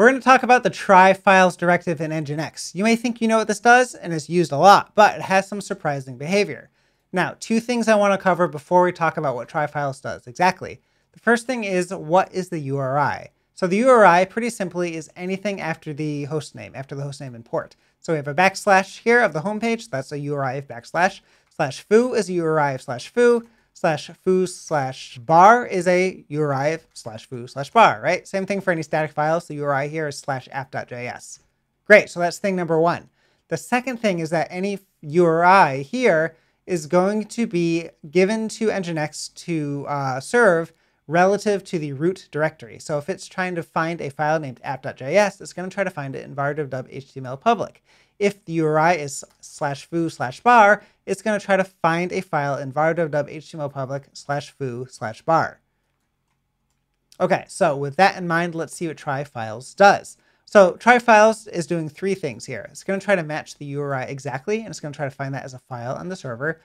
We're going to talk about the try files directive in Nginx. You may think you know what this does and is used a lot, but it has some surprising behavior. Now, two things I want to cover before we talk about what try files does exactly. The first thing is what is the URI? So the URI, pretty simply, is anything after the host name, after the host name and port. So we have a backslash here of the homepage. That's a URI of backslash. Slash foo is a URI of slash foo. Slash foo slash bar is a URI of slash foo slash bar, right? Same thing for any static files. The URI here is slash app.js. Great, so that's thing number one. The second thing is that any URI here is going to be given to Nginx to uh, serve relative to the root directory. So if it's trying to find a file named app.js, it's going to try to find it in var.html public. If the URI is slash foo slash bar, it's going to try to find a file in var.html public slash foo slash bar. Okay, so with that in mind, let's see what try files does. So try files is doing three things here. It's going to try to match the URI exactly, and it's going to try to find that as a file on the server.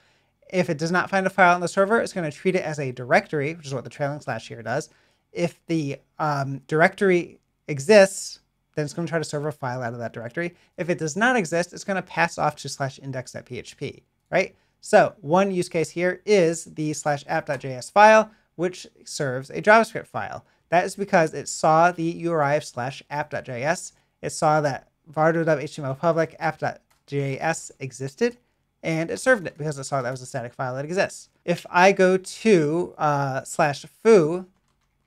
If it does not find a file on the server, it's going to treat it as a directory, which is what the trailing slash here does. If the um, directory exists, then it's going to try to serve a file out of that directory. If it does not exist, it's going to pass off to slash index.php, right? So one use case here is the slash app.js file, which serves a JavaScript file. That is because it saw the URI of slash app.js. It saw that var.html public app.js existed, and it served it because it saw that was a static file that exists. If I go to uh, slash foo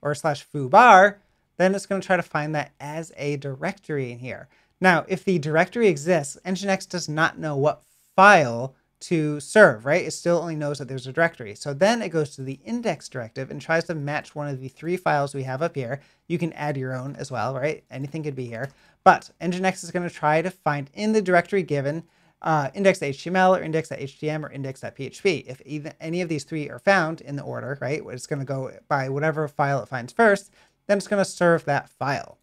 or slash foo bar, then it's going to try to find that as a directory in here. Now, if the directory exists, Nginx does not know what file to serve, right? It still only knows that there's a directory. So then it goes to the index directive and tries to match one of the three files we have up here. You can add your own as well, right? Anything could be here. But Nginx is going to try to find in the directory given uh, index.html or index.htm or index.php. If either, any of these three are found in the order, right, it's going to go by whatever file it finds first, then it's going to serve that file.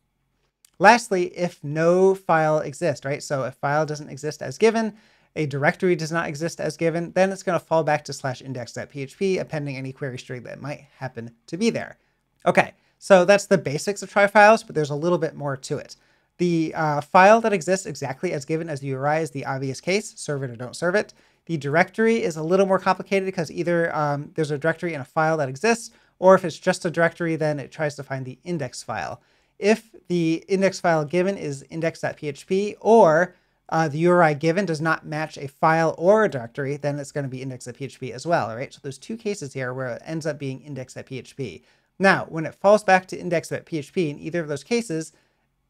Lastly, if no file exists, right, so if file doesn't exist as given, a directory does not exist as given, then it's going to fall back to slash index.php, appending any query string that might happen to be there. Okay, so that's the basics of try files, but there's a little bit more to it. The uh, file that exists exactly as given as the URI is the obvious case, serve it or don't serve it. The directory is a little more complicated because either um, there's a directory in a file that exists, or if it's just a directory, then it tries to find the index file. If the index file given is index.php or uh, the URI given does not match a file or a directory, then it's going to be index.php as well, right? So there's two cases here where it ends up being index.php. Now, when it falls back to index.php in either of those cases,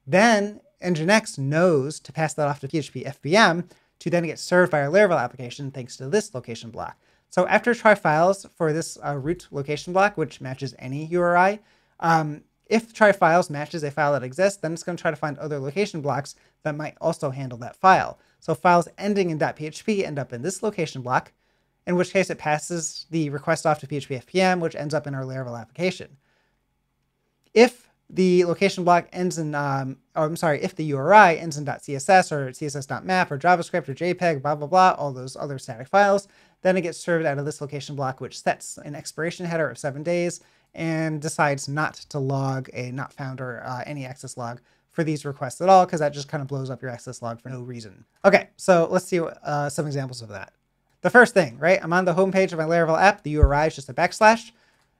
then Nginx knows to pass that off to PHP FPM to then get served by our Laravel application thanks to this location block. So after try files for this uh, root location block, which matches any URI, um, if try files matches a file that exists, then it's going to try to find other location blocks that might also handle that file. So files ending in .php end up in this location block, in which case it passes the request off to PHP FPM, which ends up in our Laravel application. If the location block ends in, um, oh, I'm sorry, if the URI ends in .css or css.map or JavaScript or JPEG, blah, blah, blah, all those other static files, then it gets served out of this location block, which sets an expiration header of seven days and decides not to log a not found or uh, any access log for these requests at all, because that just kind of blows up your access log for no reason. Okay, so let's see uh, some examples of that. The first thing, right? I'm on the homepage of my Laravel app. The URI is just a backslash.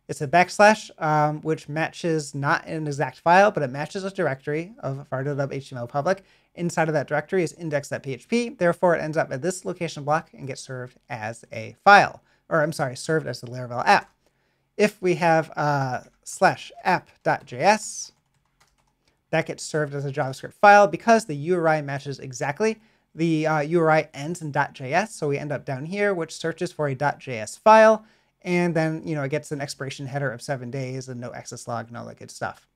It's a backslash, um, which matches not an exact file, but it matches a directory of var.html public. Inside of that directory is index.php. Therefore, it ends up at this location block and gets served as a file, or I'm sorry, served as the Laravel app. If we have uh, slash app.js, that gets served as a JavaScript file because the URI matches exactly. The uh, URI ends in .js, so we end up down here, which searches for a .js file and then you know it gets an expiration header of seven days and no access log and all that good stuff.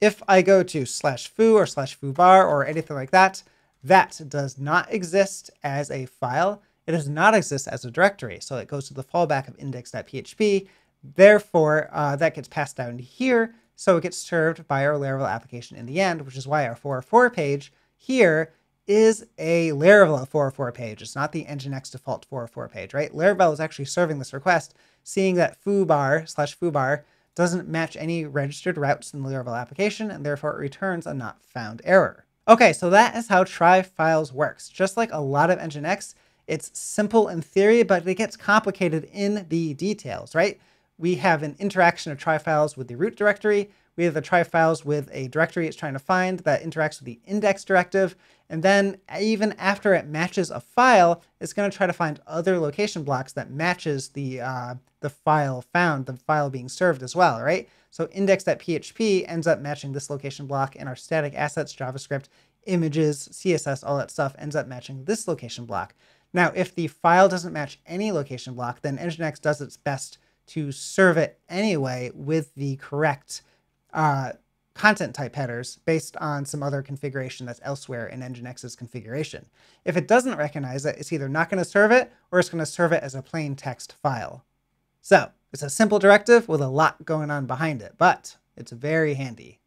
If I go to slash foo or slash foo bar or anything like that, that does not exist as a file. It does not exist as a directory. So it goes to the fallback of index.php. Therefore, uh, that gets passed down here. So it gets served by our Laravel application in the end, which is why our 404 page here is a Laravel 404 page. It's not the Nginx default 404 page, right? Laravel is actually serving this request, seeing that foobar slash foobar doesn't match any registered routes in the Laravel application, and therefore it returns a not found error. Okay, so that is how try files works. Just like a lot of Nginx, it's simple in theory, but it gets complicated in the details, right? We have an interaction of try files with the root directory. We have the try files with a directory it's trying to find that interacts with the index directive. And then even after it matches a file, it's going to try to find other location blocks that matches the, uh, the file found, the file being served as well, right? So index.php ends up matching this location block and our static assets, JavaScript, images, CSS, all that stuff ends up matching this location block. Now, if the file doesn't match any location block, then Nginx does its best to serve it anyway with the correct uh, content type headers based on some other configuration that's elsewhere in Nginx's configuration. If it doesn't recognize it, it's either not going to serve it or it's going to serve it as a plain text file. So it's a simple directive with a lot going on behind it, but it's very handy.